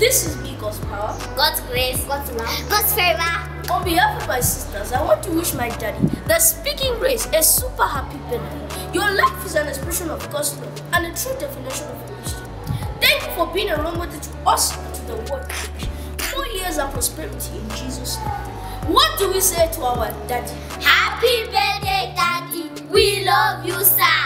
This is me, God's power. God's grace. God's love. God's favor. On behalf of my sisters, I want to wish my daddy, the speaking grace, a super happy birthday. Your life is an expression of God's love and a true definition of a Christian. Thank you for being a role model to us and to the world. Four years of prosperity in Jesus' name. What do we say to our daddy? Happy birthday, Daddy. We love you, sir.